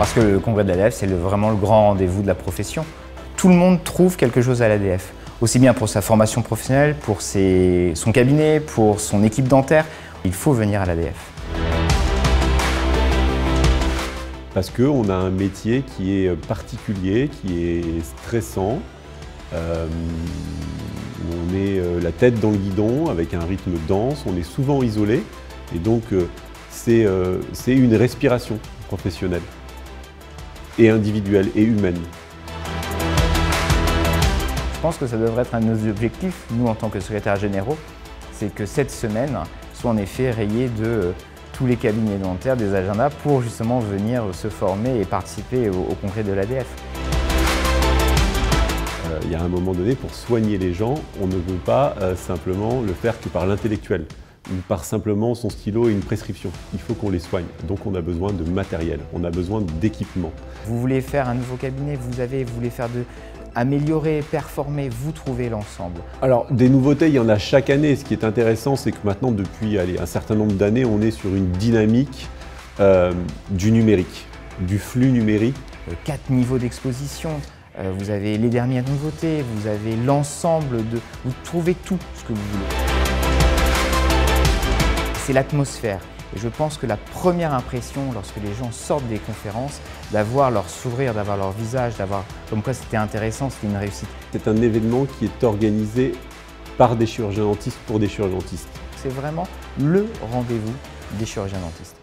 Parce que le congrès de l'ADF, c'est vraiment le grand rendez-vous de la profession. Tout le monde trouve quelque chose à l'ADF, aussi bien pour sa formation professionnelle, pour son cabinet, pour son équipe dentaire. Il faut venir à l'ADF. Parce qu'on a un métier qui est particulier, qui est stressant. Euh, on est euh, la tête dans le guidon avec un rythme dense, on est souvent isolé et donc euh, c'est une respiration professionnelle et individuelle et humaine. Je pense que ça devrait être un de nos objectifs, nous en tant que secrétaires généraux, c'est que cette semaine soit en effet rayée de tous les cabinets dentaires, des agendas, pour justement venir se former et participer au, congrès de l'ADF. Euh, il y a un moment donné, pour soigner les gens, on ne veut pas euh, simplement le faire que par l'intellectuel par simplement son stylo et une prescription. Il faut qu'on les soigne. Donc on a besoin de matériel, on a besoin d'équipement. Vous voulez faire un nouveau cabinet, vous, avez, vous voulez faire de améliorer, performer, vous trouvez l'ensemble Alors, des nouveautés, il y en a chaque année. Ce qui est intéressant, c'est que maintenant, depuis un certain nombre d'années, on est sur une dynamique euh, du numérique, du flux numérique. Quatre niveaux d'exposition, euh, vous avez les dernières nouveautés, vous avez l'ensemble de... Vous trouvez tout ce que vous voulez. C'est l'atmosphère. Et je pense que la première impression, lorsque les gens sortent des conférences, d'avoir leur sourire, d'avoir leur visage, d'avoir comme quoi c'était intéressant, c'était une réussite. C'est un événement qui est organisé par des chirurgiens dentistes pour des chirurgiens dentistes. C'est vraiment le rendez-vous des chirurgiens dentistes.